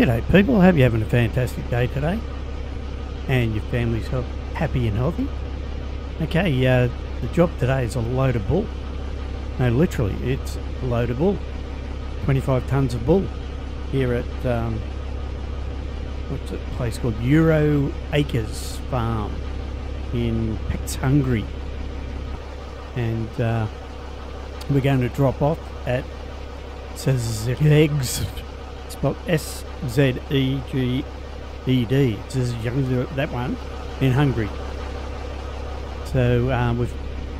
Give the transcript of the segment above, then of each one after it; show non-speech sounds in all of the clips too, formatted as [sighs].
G'day, people. Hope you're having a fantastic day today, and your family's happy and healthy. Okay, uh, the job today is a load of bull. No, literally, it's a load of bull. 25 tons of bull here at um, what's a place called Euro Acres Farm in Pecs, Hungary, and uh, we're going to drop off at Szeged, spelled S Z E G E D. Szeged, that one in Hungary. So uh, we've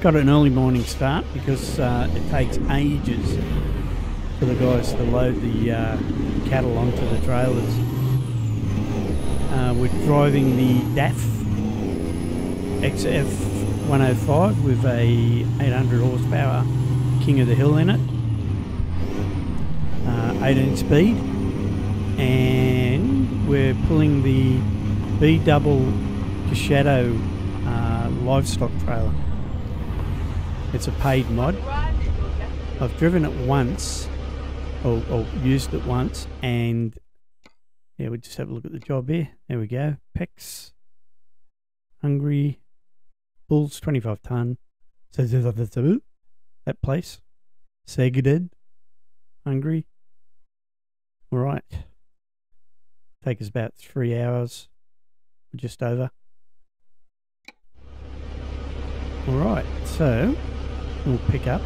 got an early morning start because uh, it takes ages for the guys to load the uh, cattle onto the trailers. Uh, we're driving the DAF XF 105 with a 800 horsepower King of the Hill in it, uh, 18 speed, and we're pulling the B double Shadow uh, livestock trailer. It's a paid mod. I've driven it once, or, or used it once, and yeah, we just have a look at the job here. There we go. Pecs, Hungary, Bulls, 25 ton. That place. Szeged, Hungary. All right. Take us about three hours, just over. All right, so we'll pick up.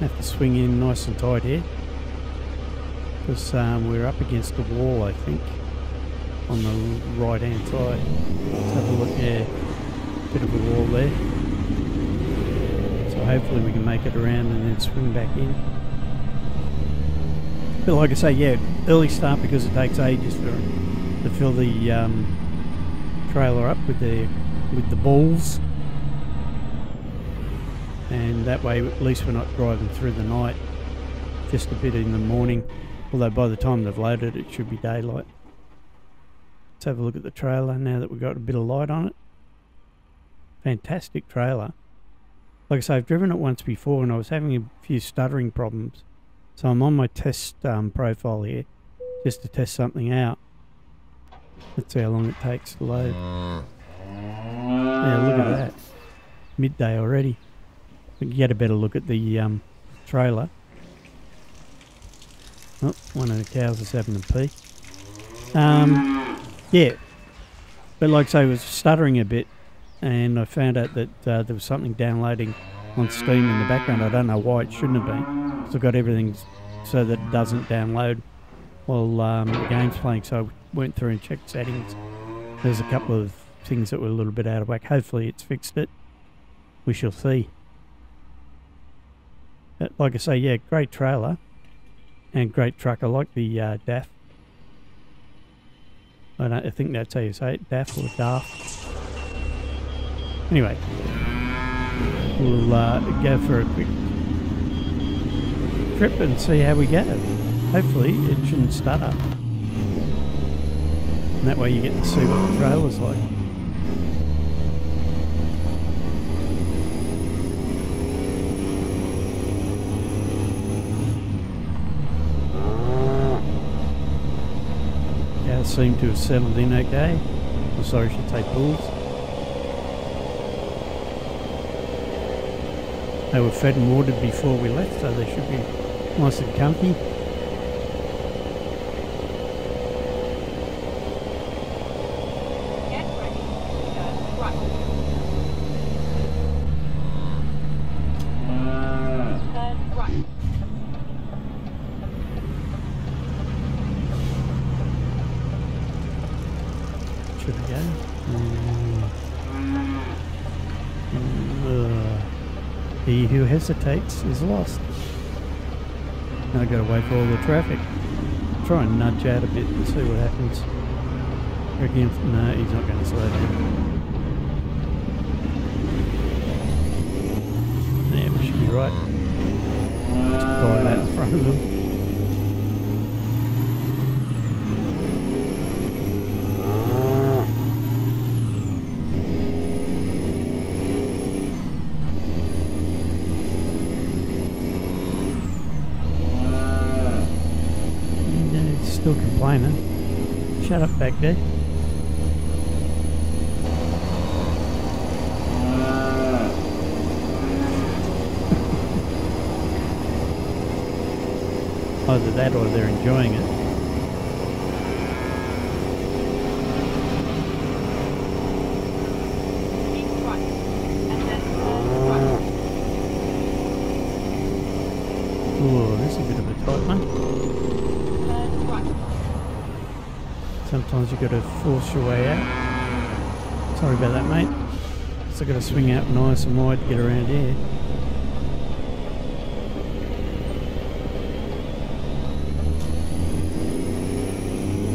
Have to swing in nice and tight here because um, we're up against the wall, I think, on the right hand side. Let's have a look. Yeah, bit of a wall there. So hopefully we can make it around and then swing back in. But like I say, yeah, early start because it takes ages for to fill the um, trailer up with the with the balls. And that way at least we're not driving through the night just a bit in the morning. Although by the time they've loaded it should be daylight. Let's have a look at the trailer now that we've got a bit of light on it. Fantastic trailer. Like I say I've driven it once before and I was having a few stuttering problems so I'm on my test um, profile here just to test something out let's see how long it takes to load yeah look at that midday already we can get a better look at the um, trailer. Oh, one of the cows is having a pee. Um, yeah, but like I say, it was stuttering a bit, and I found out that uh, there was something downloading on Steam in the background. I don't know why it shouldn't have been. So I've got everything so that it doesn't download while um, the game's playing. So I went through and checked settings. There's a couple of things that were a little bit out of whack. Hopefully, it's fixed it. We shall see. But like I say, yeah, great trailer and great truck. I like the uh, DAF. I, I think that's how you say it, DAF or DAF. Anyway, we'll uh, go for a quick trip and see how we go. Hopefully it shouldn't stutter. And that way you get to see what the trail is like. Cows seem to have settled in okay. I'm sorry, should take bulls. They were fed and watered before we left, so they should be nice and comfy. He who hesitates is lost. Now I've got to wait for all the traffic. Try and nudge out a bit and see what happens. Reckon, no, he's not going to slow down. Yeah, we should be right. Just dive out in front of them. Yeah, he's still complaining. Shut up back there. [laughs] Either that or they're enjoying it. Keep right. And then turn right. Ooh, this is a bit of a tight one. Turn right. Sometimes you've got to force your way out. Sorry about that, mate. So I've got to swing out nice and wide to get around here.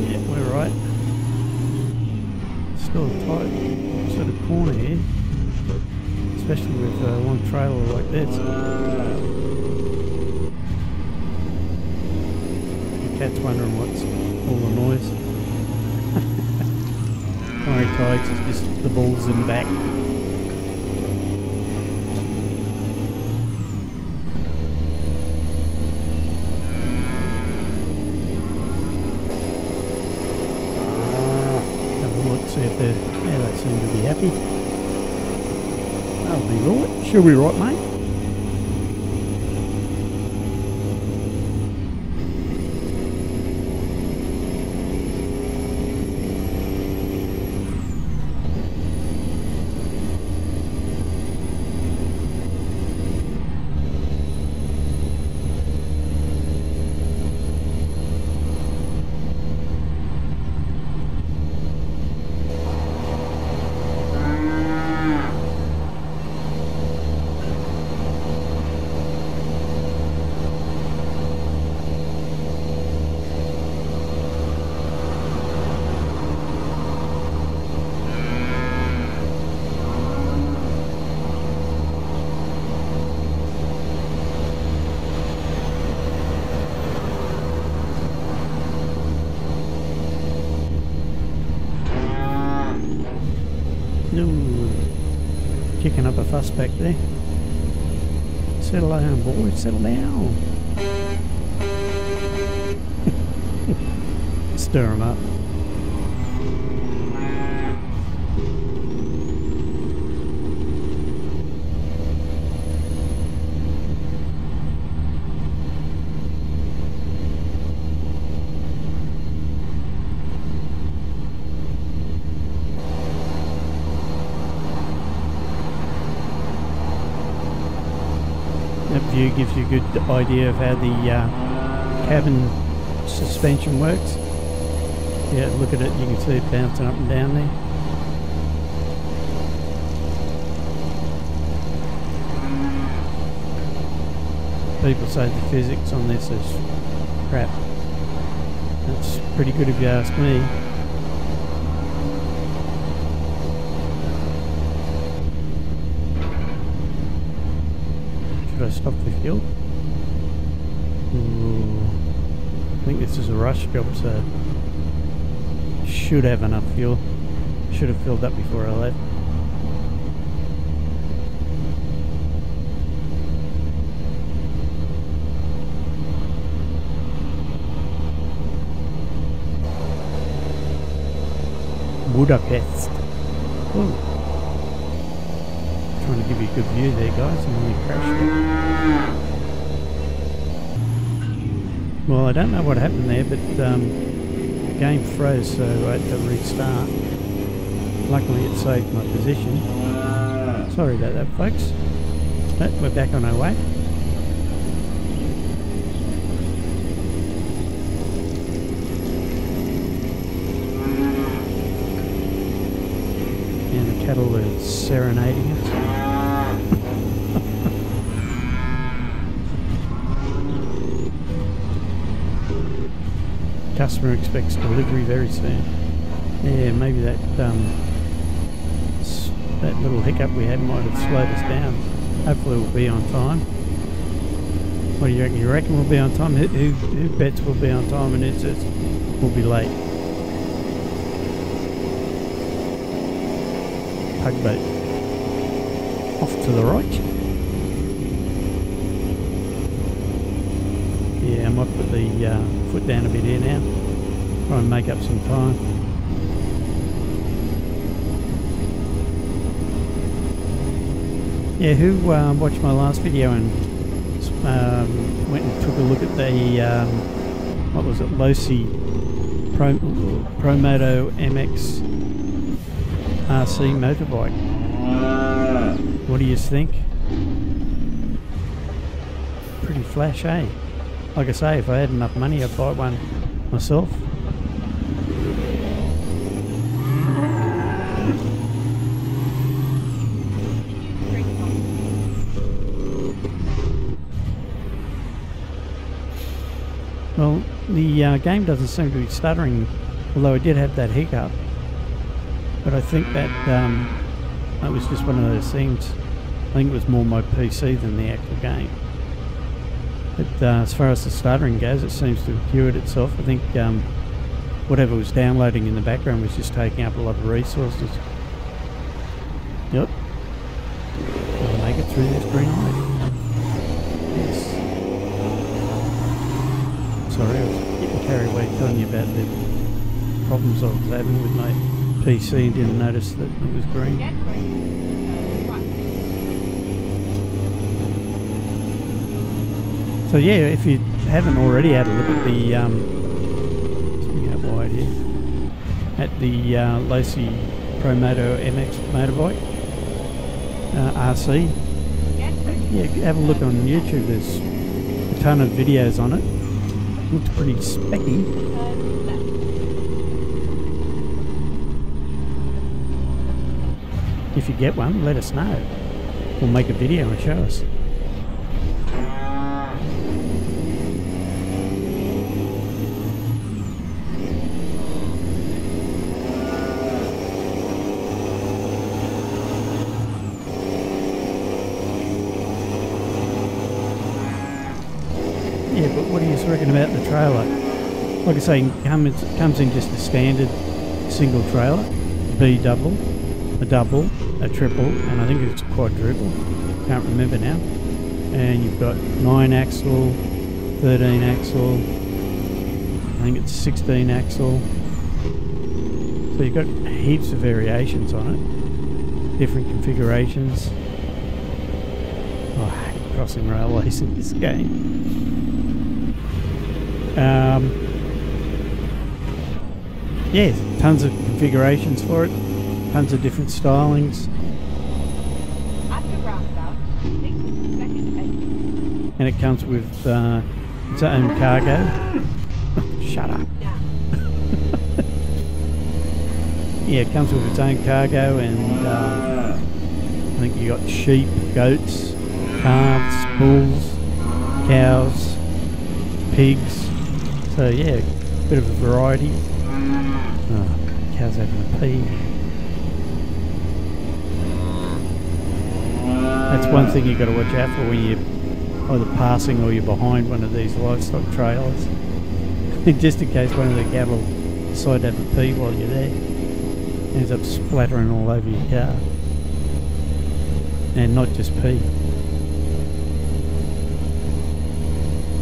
Yeah, we're right. Still a tight sort of corner here, especially with uh, a long trailer like this. Cat's wondering what's all the noise. It's just the balls in the back. Ah, have a look, see if they're. Yeah, they seem to be happy. That'll be right. Should be right, mate. Ooh, kicking up a fuss back there. Settle down, boy, settle down. Stir [laughs] Stir 'em up. That view gives you a good idea of how the uh, cabin suspension works. Yeah, look at it, you can see it bouncing up and down there. People say the physics on this is crap. That's pretty good if you ask me. Stop for fuel? Ooh. I think this is a rush job, so should have enough fuel. Should have filled up before I left. Budapest. Ooh. Trying to give you a good view there, guys, and we crashed it. Well, I don't know what happened there, but um, the game froze, so I had to restart. Luckily, it saved my position. Sorry about that, folks. But we're back on our way. And the cattle are serenading us. Customer expects delivery very soon. Yeah, maybe that um, that little hiccup we had might have slowed us down. Hopefully, we'll be on time. What do you reckon? You reckon we'll be on time? Who, who, who bets we'll be on time and it's, it's we'll be late? Tugboat. Off to the right. Yeah, I might put the uh, foot down a bit here now. Try and make up some time. Yeah, who um, watched my last video and um, went and took a look at the um, what was it, Losi Pro, Promoto MX RC motorbike? What do you think? Pretty flash, eh? Like I say, if I had enough money, I'd buy one myself. Well, the uh, game doesn't seem to be stuttering, although I did have that hiccup. But I think that um, that was just one of those things. I think it was more my PC than the actual game. But uh, as far as the stuttering goes, it seems to have cured itself. I think um, whatever was downloading in the background was just taking up a lot of resources. Yep. I'll make it through this green light. Yes. Sorry, I was getting carried away telling you about the problems I was having with my PC and didn't notice that it was green. Get ready. Turn right. So yeah, if you haven't already had a look at the um, at the uh, Losi Promoto MX motorbike uh, RC, yeah, have a look on YouTube. There's a ton of videos on it. Looks pretty specky. If you get one, let us know. We'll make a video and show us. Yeah, but what do you reckon about the trailer? Like I say, comes, comes in just a standard single trailer, B double, a double, a triple, and I think it's a quadruple. Can't remember now. And you've got 9 axle, 13 axle, I think it's 16 axle. So you've got heaps of variations on it, different configurations. Oh, [laughs] crossing railways in this game. Um, yeah, tons of configurations for it, tons of different stylings, At the roundabout, take the second exit. and it comes with uh, its own cargo. Shut up. [laughs] Yeah, it comes with its own cargo, and uh, I think you got sheep, goats, calves, bulls, cows, pigs. So yeah, bit of a variety. Oh, cow's having a pee. That's one thing you've got to watch out for when you're either passing or you're behind one of these livestock trailers. [laughs] Just in case one of the cattle decide to have a pee while you're there. Ends up splattering all over your car. And not just pee.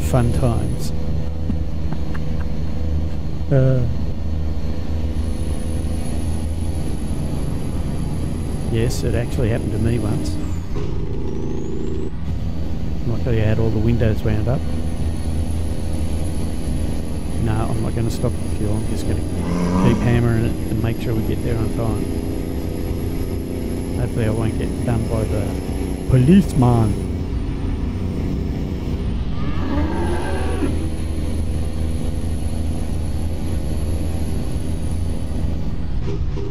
Fun times. Uh, yes, it actually happened to me once. Luckily I had all the windows wound up. No, I'm not going to stop the fuel. I'm just going to keep hammering it and make sure we get there on time. Hopefully I won't get done by the policeman. Right. Get ready. Turn left. Jeez. Another tight one by the looks of it. Geez,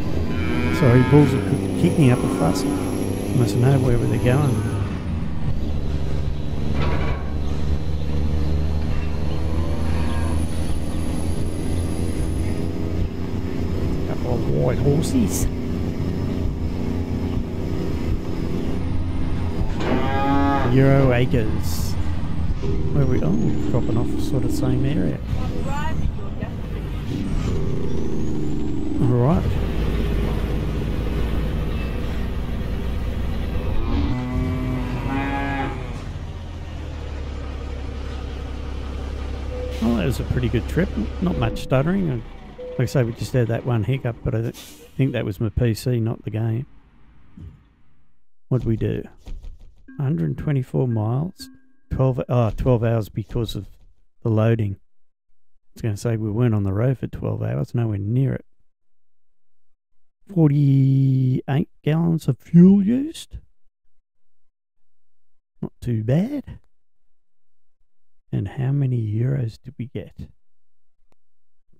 Sorry, bulls are kicking up a fuss. Must know where they're going. white horses. Euro Acres. Where we? Oh, we're dropping off sort of same area. You was a pretty good trip. Not much stuttering. and Like I say, we just had that one hiccup, but I th- think that was my PC, not the game. What'd we do? 124 miles, 12, oh, 12 hours because of the loading. I was going to say we weren't on the road for 12 hours, nowhere near it. 48 gallons of fuel used. Not too bad. And how many euros did we get?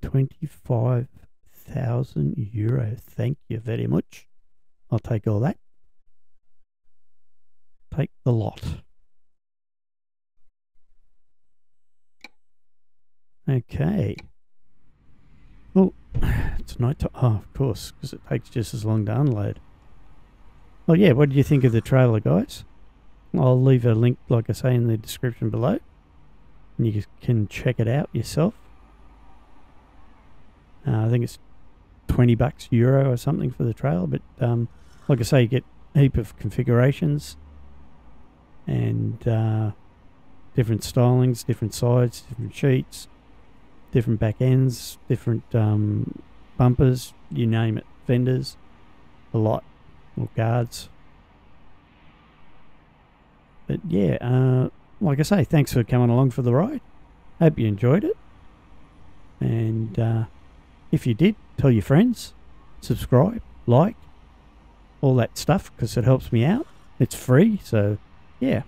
25,000 euro. Thank you very much. I'll take all that. Take the lot. Okay. Oh, [sighs] it's night time. Oh, of course, because it takes just as long to unload. Well, yeah, what do you think of the trailer, guys? I'll leave a link, like I say, in the description below. And you can check it out yourself. Uh, I think it's 20 bucks euro or something for the trailer, but um, like I say, you get a heap of configurations and uh, different stylings, different sides, different sheets, different back ends, different um, bumpers, you name it, fenders, a lot, or guards. But yeah, uh, like I say, thanks for coming along for the ride. Hope you enjoyed it. And uh, if you did, tell your friends, subscribe, like, all that stuff because it helps me out. It's free, so yeah.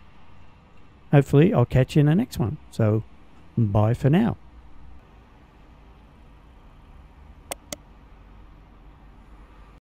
Hopefully, I'll catch you in the next one. So, bye for now.